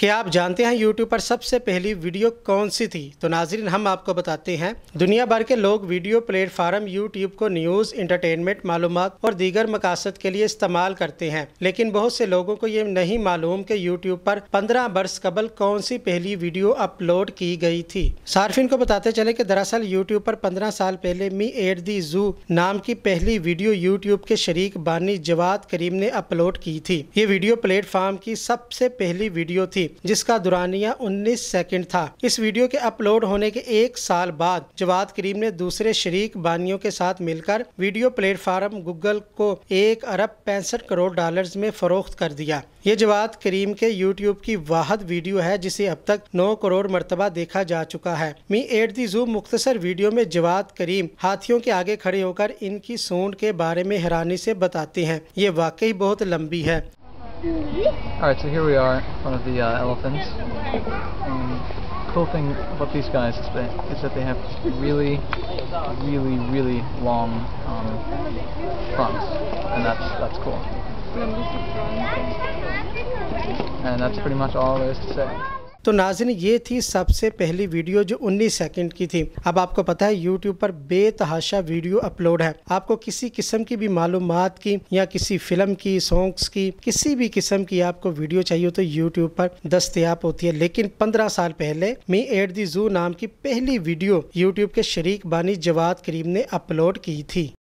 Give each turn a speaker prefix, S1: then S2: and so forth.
S1: क्या आप जानते हैं यूट्यूब पर सबसे पहली वीडियो कौन सी थी? तो नाजरीन, हम आपको बताते हैं। दुनिया भर के लोग वीडियो प्लेटफार्म यूट्यूब को न्यूज़ इंटरटेनमेंट मालूम और दीगर मकासद के लिए इस्तेमाल करते हैं। लेकिन बहुत से लोगों को ये नहीं मालूम कि यूट्यूब पर 15 बरस कबल कौन सी पहली वीडियो अपलोड की गई थी। सार्फिन को बताते चले कि दरअसल यूट्यूब पर पंद्रह साल पहले मी एट दी जू नाम की पहली वीडियो यूट्यूब के शरीक बानी जवाद करीम ने अपलोड की थी। ये वीडियो प्लेटफॉर्म की सबसे पहली वीडियो थी। जिसका दुरानिया 19 सेकंड था। इस वीडियो के अपलोड होने के एक साल बाद जवाद करीम ने दूसरे शरीक बानियों के साथ मिलकर वीडियो प्लेटफार्म गूगल को एक अरब पैंसठ करोड़ डॉलर में फरोख्त कर दिया। ये जवाद करीम के यूट्यूब की वाहद वीडियो है, जिसे अब तक 9 करोड़ मरतबा देखा जा चुका है। मी एट दी जू मुख्तसर वीडियो में जवाद करीम हाथियों के आगे खड़े होकर इनकी सूंड के बारे में हैरानी से बताते हैं। ये वाकई बहुत लंबी है।
S2: Alright, so here we are, one of the uh, elephants. Um, cool thing about these guys is that, is that they have really, really, really long um, fronts, and that's that's cool. And that's pretty much all there is to say.
S1: तो नाजिन, ये थी सबसे पहली video जो 19 second की थी। अब आपको पता है यूट्यूब पर बेतहाशा वीडियो अपलोड है। आपको किसी किस्म की भी मालूम की या किसी फ़िल्म की, सॉन्ग्स की, किसी भी किस्म की आपको वीडियो चाहिए तो यूट्यूब पर दस्तियाब होती है। लेकिन पंद्रह साल पहले मी एट दी जू नाम की पहली वीडियो यूट्यूब के शरीक बानी जवाद करीम ने अपलोड की थी।